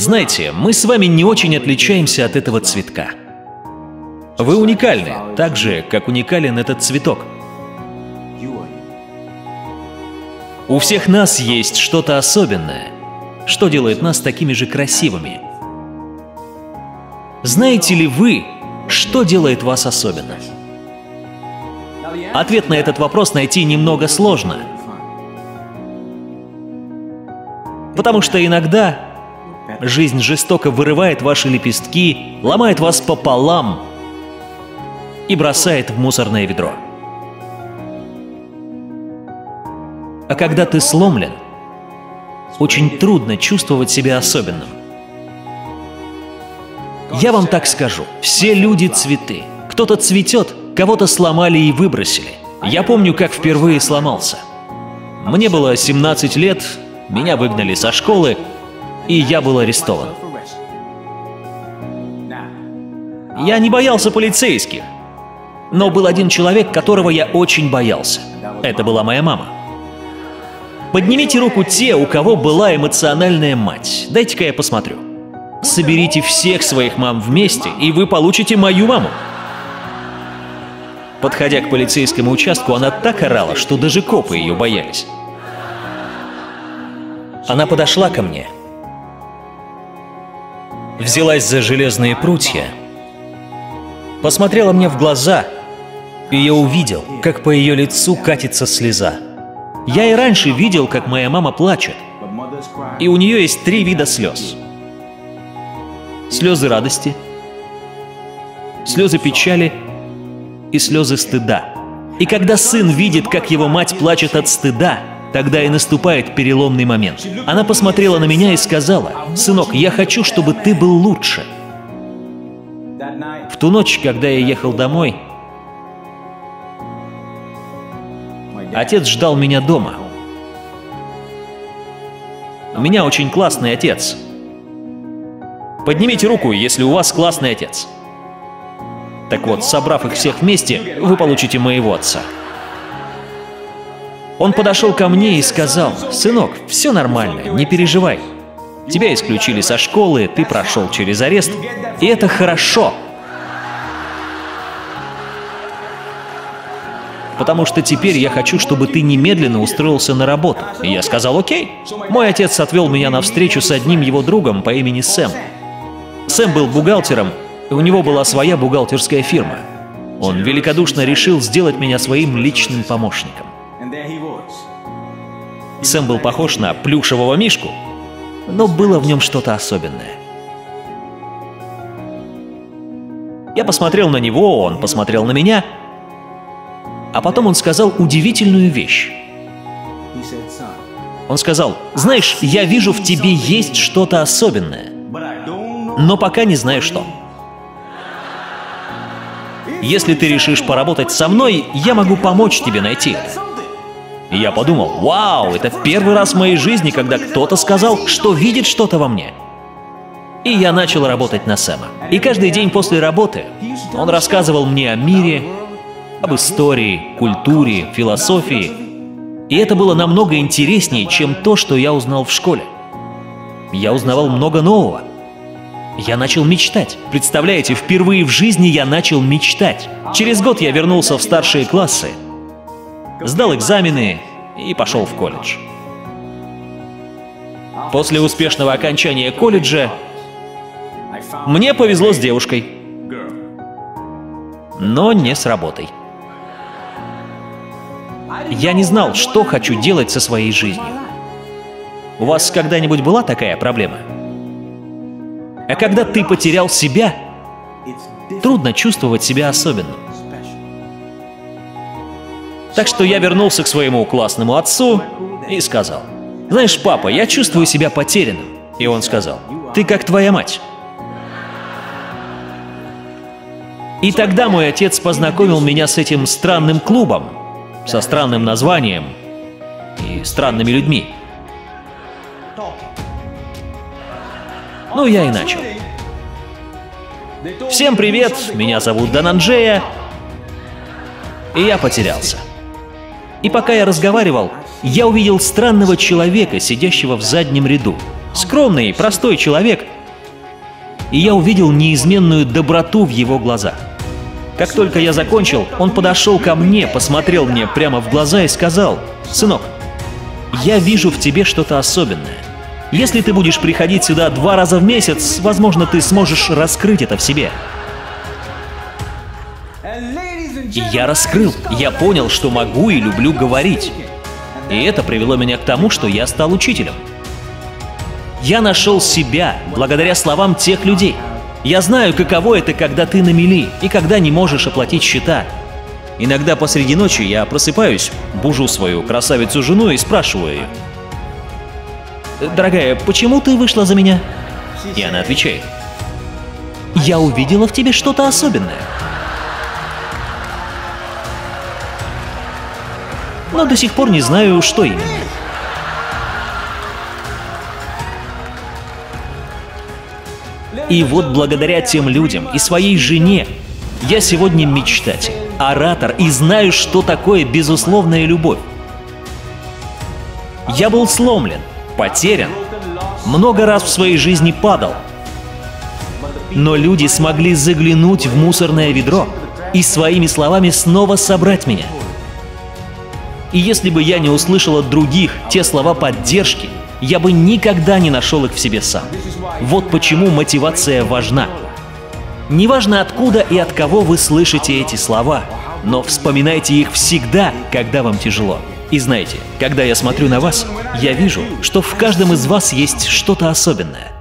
Знаете, мы с вами не очень отличаемся от этого цветка. Вы уникальны, так же, как уникален этот цветок. У всех нас есть что-то особенное, что делает нас такими же красивыми. Знаете ли вы, что делает вас особенным? Ответ на этот вопрос найти немного сложно. Потому что иногда жизнь жестоко вырывает ваши лепестки, ломает вас пополам и бросает в мусорное ведро. А когда ты сломлен, очень трудно чувствовать себя особенным. Я вам так скажу, все люди цветы. Кто-то цветет, кого-то сломали и выбросили. Я помню, как впервые сломался. Мне было 17 лет, меня выгнали со школы, и я был арестован. Я не боялся полицейских, но был один человек, которого я очень боялся. Это была моя мама. Поднимите руку те, у кого была эмоциональная мать. Дайте-ка я посмотрю. Соберите всех своих мам вместе, и вы получите мою маму. Подходя к полицейскому участку, она так орала, что даже копы ее боялись. Она подошла ко мне, взялась за железные прутья, посмотрела мне в глаза, и я увидел, как по ее лицу катится слеза. Я и раньше видел, как моя мама плачет. И у нее есть три вида слез. Слезы радости, слезы печали и слезы стыда. И когда сын видит, как его мать плачет от стыда, тогда и наступает переломный момент. Она посмотрела на меня и сказала, «Сынок, я хочу, чтобы ты был лучше». В ту ночь, когда я ехал домой, Отец ждал меня дома. У меня очень классный отец. Поднимите руку, если у вас классный отец. Так вот, собрав их всех вместе, вы получите моего отца. Он подошел ко мне и сказал, «Сынок, все нормально, не переживай. Тебя исключили со школы, ты прошел через арест, и это хорошо. потому что теперь я хочу, чтобы ты немедленно устроился на работу. И я сказал, окей. Мой отец отвел меня на встречу с одним его другом по имени Сэм. Сэм был бухгалтером, и у него была своя бухгалтерская фирма. Он великодушно решил сделать меня своим личным помощником. Сэм был похож на плюшевого мишку, но было в нем что-то особенное. Я посмотрел на него, он посмотрел на меня — а потом он сказал удивительную вещь. Он сказал, знаешь, я вижу в тебе есть что-то особенное, но пока не знаю что. Если ты решишь поработать со мной, я могу помочь тебе найти это. И я подумал, вау, это первый раз в моей жизни, когда кто-то сказал, что видит что-то во мне. И я начал работать на Сэма. И каждый день после работы он рассказывал мне о мире, об истории, культуре, философии. И это было намного интереснее, чем то, что я узнал в школе. Я узнавал много нового. Я начал мечтать. Представляете, впервые в жизни я начал мечтать. Через год я вернулся в старшие классы, сдал экзамены и пошел в колледж. После успешного окончания колледжа мне повезло с девушкой, но не с работой. Я не знал, что хочу делать со своей жизнью. У вас когда-нибудь была такая проблема? А когда ты потерял себя, трудно чувствовать себя особенным. Так что я вернулся к своему классному отцу и сказал, «Знаешь, папа, я чувствую себя потерянным». И он сказал, «Ты как твоя мать». И тогда мой отец познакомил меня с этим странным клубом, со странным названием и странными людьми. Ну, я и начал. Всем привет, меня зовут Дананджея, и я потерялся. И пока я разговаривал, я увидел странного человека, сидящего в заднем ряду. Скромный, простой человек. И я увидел неизменную доброту в его глазах. Как только я закончил, он подошел ко мне, посмотрел мне прямо в глаза и сказал, «Сынок, я вижу в тебе что-то особенное. Если ты будешь приходить сюда два раза в месяц, возможно, ты сможешь раскрыть это в себе». И я раскрыл, я понял, что могу и люблю говорить. И это привело меня к тому, что я стал учителем. Я нашел себя благодаря словам тех людей. Я знаю, каково это, когда ты на мели и когда не можешь оплатить счета. Иногда посреди ночи я просыпаюсь, бужу свою красавицу-жену и спрашиваю ее. «Дорогая, почему ты вышла за меня?» И она отвечает. «Я увидела в тебе что-то особенное». Но до сих пор не знаю, что именно. И вот благодаря тем людям и своей жене я сегодня мечтатель, оратор и знаю, что такое безусловная любовь. Я был сломлен, потерян, много раз в своей жизни падал. Но люди смогли заглянуть в мусорное ведро и своими словами снова собрать меня – и если бы я не услышал от других те слова поддержки, я бы никогда не нашел их в себе сам. Вот почему мотивация важна. Неважно откуда и от кого вы слышите эти слова, но вспоминайте их всегда, когда вам тяжело. И знаете, когда я смотрю на вас, я вижу, что в каждом из вас есть что-то особенное –